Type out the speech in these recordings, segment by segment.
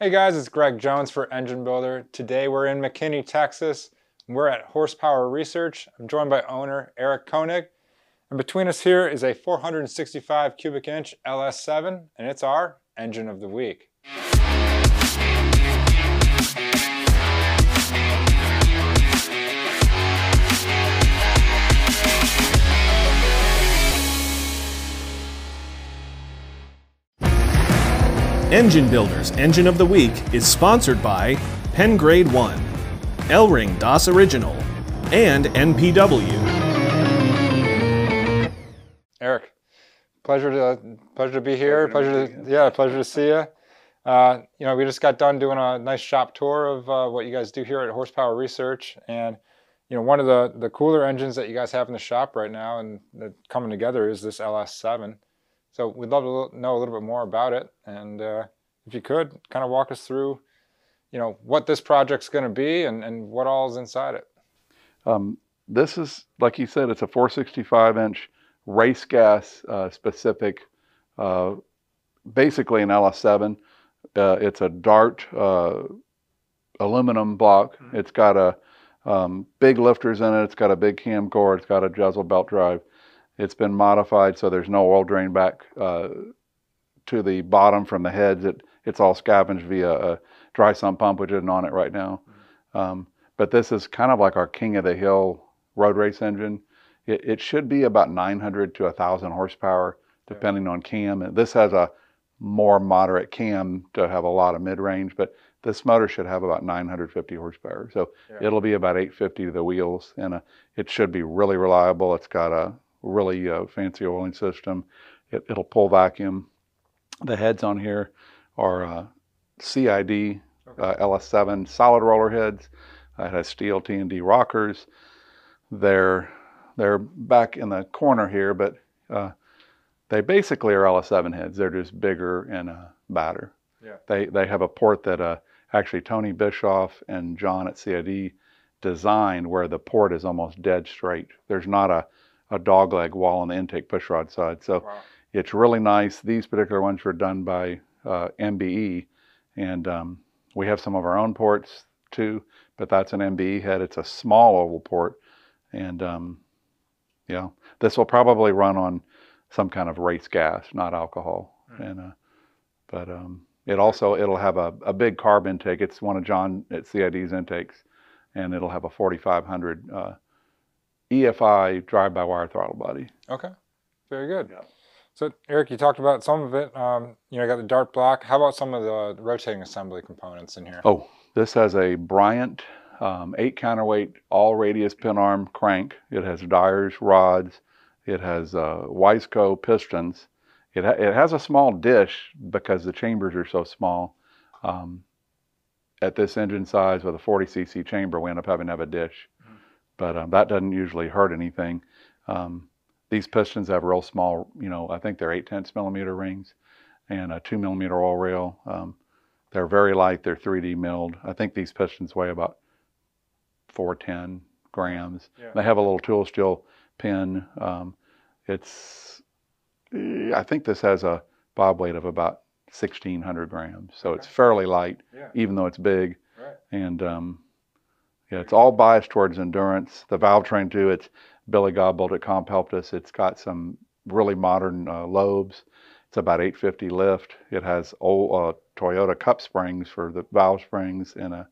Hey guys, it's Greg Jones for Engine Builder. Today we're in McKinney, Texas. We're at Horsepower Research. I'm joined by owner Erik Koenig. And between us here is a 465 cubic inch LS7, and it's our engine of the week. Engine Builders Engine of the Week is sponsored by PennGrade 1, Elring Das Original, and NPW. Erik, pleasure to pleasure to be here. Pleasure to, yeah, pleasure to see you. Uh, you know, we just got done doing a nice shop tour of uh, what you guys do here at Horsepower Research, and you know, one of the the cooler engines that you guys have in the shop right now and coming together is this LS7. So we'd love to know a little bit more about it. And uh, if you could, kind of walk us through, you know, what this project's going to be and, and what all is inside it. Um, this is, like you said, it's a 465 inch race gas uh, specific, uh, basically an LS7. Uh, it's a Dart uh, aluminum block. Mm -hmm. It's got a um, big lifters in it. It's got a big cam core. It's got a Jesel belt drive. It's been modified so there's no oil drain back uh, to the bottom from the heads. It, it's all scavenged via a dry sump pump, which isn't on it right now. Mm-hmm. Um, but this is kind of like our king of the hill road race engine. It, it should be about 900 to 1,000 horsepower, depending yeah. on cam. And This has a more moderate cam to have a lot of mid-range, but this motor should have about 950 horsepower. So yeah. it'll be about 850 to the wheels, and a, it should be really reliable. It's got a really uh, fancy oiling system. It, will pull vacuum. The heads on here are uh, CID uh, LS7 solid roller heads. it has steel T&D rockers. They're they're back in the corner here, but uh, they basically are LS7 heads. They're just bigger and uh, badder. Yeah. They they have a port that uh, actually Tony Bischoff and John at CID designed where the port is almost dead straight. There's not a a dogleg wall on the intake pushrod side. So wow. it's really nice. These particular ones were done by uh, MBE, and um, we have some of our own ports too, but that's an MBE head. It's a small oval port, and um, yeah, this will probably run on some kind of race gas, not alcohol. Mm. And uh, but um, it also it'll have a, a big carb intake. It's one of John at CID's intakes, and it'll have a 4500 uh, EFI drive-by-wire throttle body. Okay, very good. Yeah. So Erik, you talked about some of it. Um, you know, I got the Dart block. How about some of the rotating assembly components in here? Oh, this has a Bryant um, eight counterweight all radius pin arm crank. It has Dyers rods. It has uh, Wiseco pistons. It, ha it has a small dish because the chambers are so small. Um, at this engine size with a 40 cc chamber, we end up having to have a dish but um, that doesn't usually hurt anything. Um, these pistons have real small, you know, I think they're 8 tenths millimeter rings and a 2 millimeter oil rail. Um, they're very light, they're 3D milled. I think these pistons weigh about 410 grams. Yeah. They have a little tool steel pin. Um, it's, I think this has a bob weight of about 1600 grams. So okay. it's fairly light, yeah. even though it's big. Right. And um, yeah, it's all biased towards endurance. The valve train too, it's Billy Godbold at Comp helped us. It's got some really modern uh, lobes. It's about 850 lift. It has old uh, Toyota cup springs for the valve springs, and uh,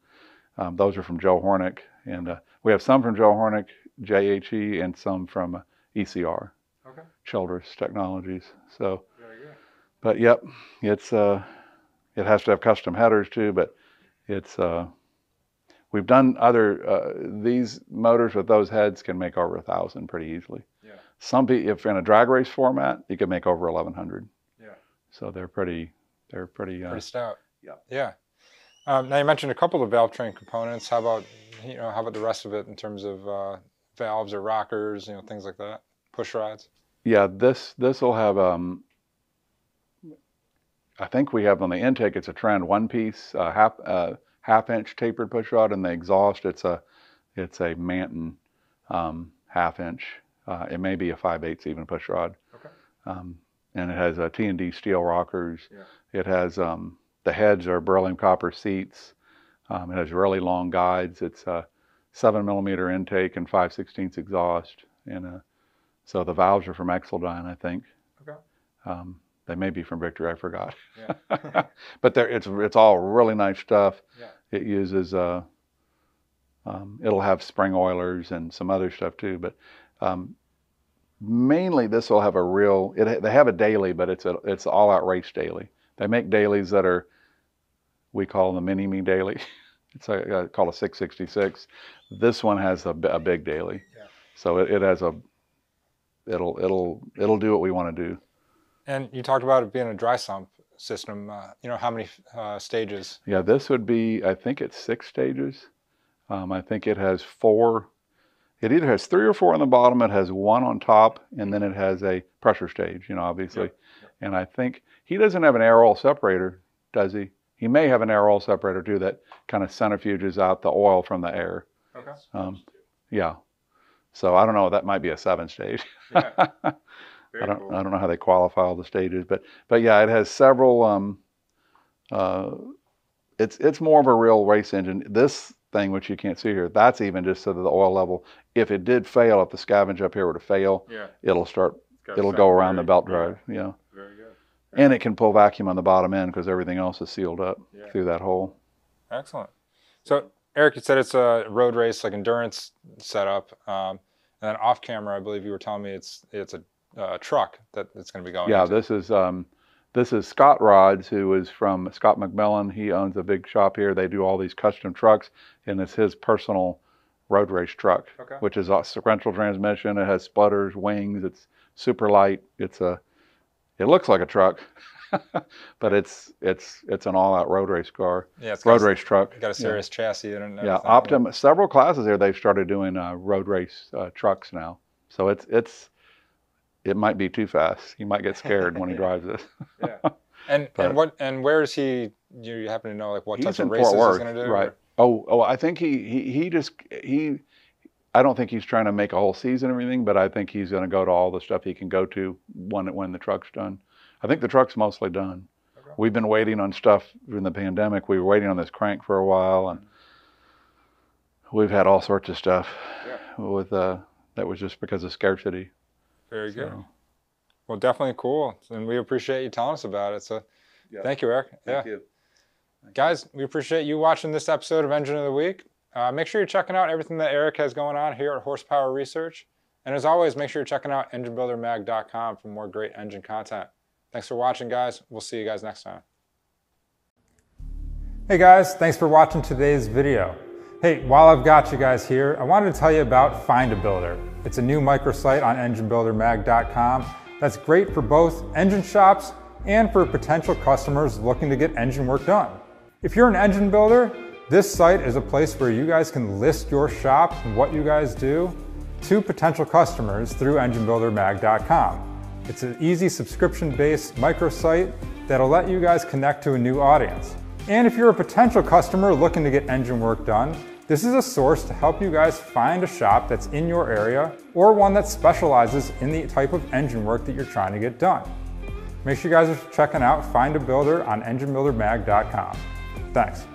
um, those are from Joe Hornick. And uh, we have some from Joe Hornick, JHE, and some from uh, ECR, okay. Childress Technologies. So, but yep, it's uh, it has to have custom headers too, but it's We've done other, uh, these motors with those heads can make over a thousand pretty easily. Yeah. Some, if in a drag race format, you can make over 1100. Yeah. So they're pretty, they're pretty, uh, pretty stout. Yeah. Yeah. Um, now you mentioned a couple of valve train components. How about, you know, how about the rest of it in terms of uh, valves or rockers, you know, things like that, push rods? Yeah, this this will have. Um, I think we have on the intake. It's a trend one piece uh, half uh, half inch tapered pushrod and the exhaust it's a it's a Manton um, half inch. Uh, it may be a 5 8 even pushrod. Okay. Um, and it has a T&D steel rockers. Yeah. It has um, the heads are beryllium copper seats. Um, it has really long guides. It's a seven millimeter intake and five sixteenths exhaust, and uh, so the valves are from Xceldyne, I think. Okay. Um, they may be from Victory, I forgot. Yeah. but it's it's all really nice stuff. Yeah. It uses uh, um, it'll have spring oilers and some other stuff too, but um, mainly this will have a real. It, they have a Dailey, but it's a it's all out race Dailey. They make Daileys that are we call them the mini me Dailey. it's a, uh, called a 666. This one has a, a big Dailey, Yeah. so it, it has a it'll it'll it'll do what we want to do. And you talked about it being a dry sump system. Uh, you know how many uh, stages? Yeah, this would be, I think it's six stages. Um, I think it has four, it either has three or four on the bottom, it has one on top, and then it has a pressure stage, you know, obviously. And I think he doesn't have an air oil separator, does he? He may have an air oil separator too that kind of centrifuges out the oil from the air. Okay. Um, yeah. So I don't know, that might be a seven stage. Yeah. I don't, I don't know how they qualify all the stages, but but yeah, it has several. Um, uh, it's it's more of a real race engine. This thing, which you can't see here, that's even just so that the oil level. If it did fail, if the scavenge up here were to fail, Yeah. it'll start. It'll go around the belt drive. Yeah, Very good. and it can pull vacuum on the bottom end because everything else is sealed up Yeah. through that hole. Excellent. So Erik, you said it's a road race, like endurance setup, um, and then off camera, I believe you were telling me it's it's a uh, truck that it's going to be going. Yeah, into. this is um, this is Scott Rods, who is from Scott McMillan. He owns a big shop here. They do all these custom trucks, and it's his personal road race truck, Okay. which is a sequential transmission. It has sputters, wings. It's super light. It's a, it looks like a truck, but it's it's it's an all-out road race car, Yeah, it's road a, race truck. got a Yeah. serious chassis it. and Yeah, everything. Several classes here they've started doing uh, road race uh, trucks now. So it's it's it might be too fast. You might get scared when he drives it. Yeah. And But- and what and where is he? You happen to know like what in of races Fort he's Worth, going to do? right? Oh, oh, I think he he he just he. I don't think he's trying to make a whole season or anything, but I think he's going to go to all the stuff he can go to when when the truck's done. I think the truck's mostly done. Okay. We've been waiting on stuff during the pandemic. We were waiting on this crank for a while, and we've had all sorts of stuff yeah. with uh, that was just because of scarcity. Very good. Well, definitely cool, and we appreciate you telling us about it. So, Yeah. thank you, Erik. yeah. you. Guys, we appreciate you watching this episode of Engine of the Week. Uh, make sure you're checking out everything that Erik has going on here at Horsepower Research. And as always, make sure you're checking out EngineBuilderMag.com for more great engine content. Thanks for watching, guys. We'll see you guys next time. Hey guys, thanks for watching today's video. Hey, while I've got you guys here, I wanted to tell you about Find a Builder. It's a new microsite on EngineBuilderMag.com that's great for both engine shops and for potential customers looking to get engine work done. If you're an engine builder, this site is a place where you guys can list your shop and what you guys do to potential customers through EngineBuilderMag.com. It's an easy subscription-based microsite that'll let you guys connect to a new audience. And if you're a potential customer looking to get engine work done, this is a source to help you guys find a shop that's in your area or one that specializes in the type of engine work that you're trying to get done. Make sure you guys are checking out Find a Builder on EngineBuilderMag.com. Thanks.